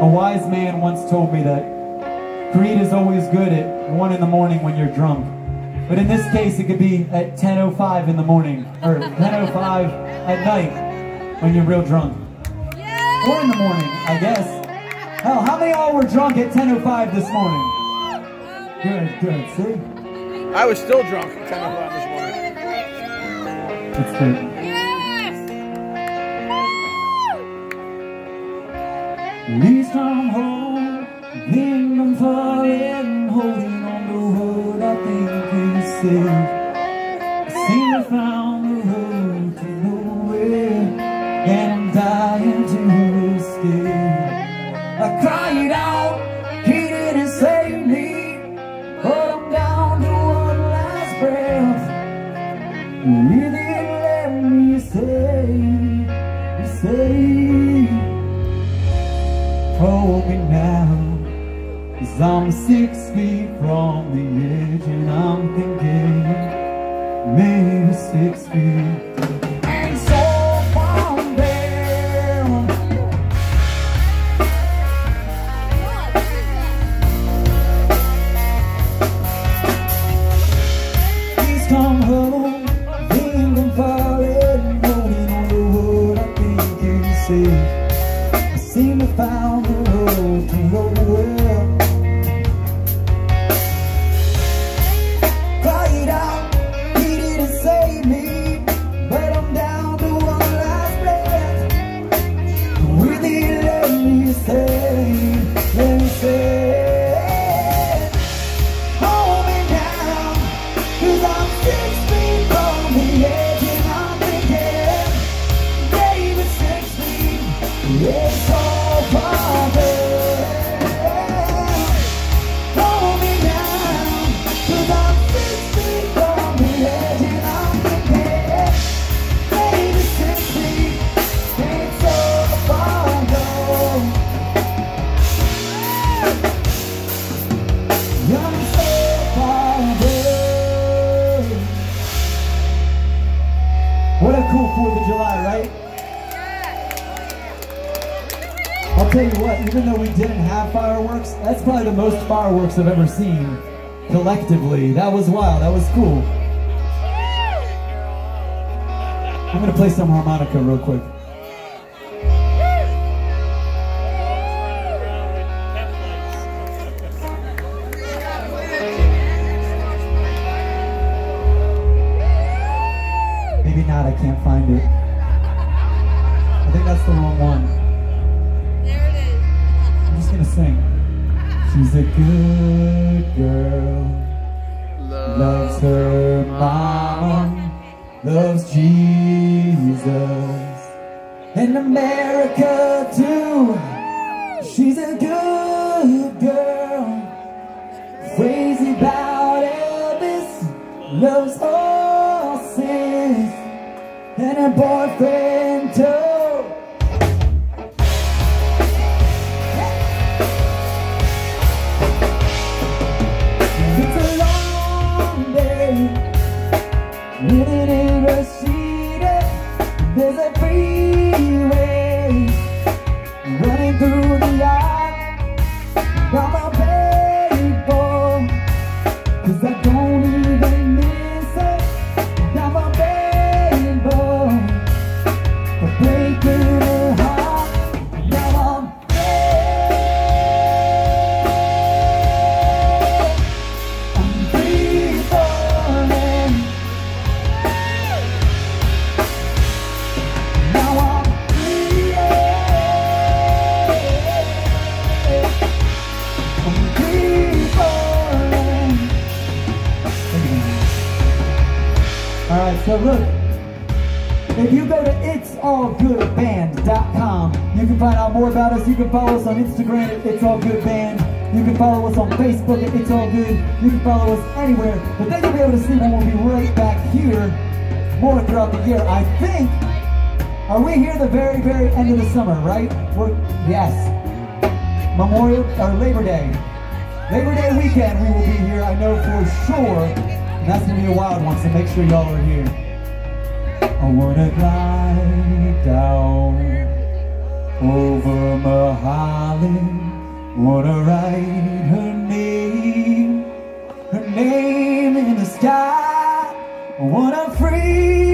A wise man once told me that Creed is always good at 1 in the morning when you're drunk. But in this case, it could be at 10.05 in the morning, or 10.05 at night when you're real drunk. Or in the morning, I guess. Hell, how many of y'all were drunk at 10.05 this morning? Good, good, see? I was still drunk at 10 o'clock this morning. That's good. I'm home, then I'm falling, holding on to what I think is safe. I seem to found the road to nowhere, and I'm dying to escape. I cried out, he didn't save me, but I'm down to one last breath. It, let me say, say. Hold me now Cause I'm six feet from the edge And I'm thinking Maybe six feet I'll tell you what, even though we didn't have fireworks, that's probably the most fireworks I've ever seen collectively. That was wild, that was cool. I'm gonna play some harmonica real quick. Maybe not, I can't find it. I think that's the wrong one. I'm just gonna sing. She's a good girl, loves her mama, loves Jesus, and America too. She's a good girl, crazy about Elvis, loves horses, and her boyfriend Look. If you go to itsallgoodband.com, you can find out more about us. You can follow us on Instagram at It's All Good Band. You can follow us on Facebook at It's All Good. You can follow us anywhere. But then you'll be able to see when we'll be right back here more throughout the year. I think, are we here the very, very end of the summer, right? We're, yes. Memorial, or Labor Day. Labor Day weekend we will be here, I know for sure. That's to be a wild one, so make sure y'all are here. I wanna glide down over Mulholland. Wanna write her name, her name in the sky. Wanna free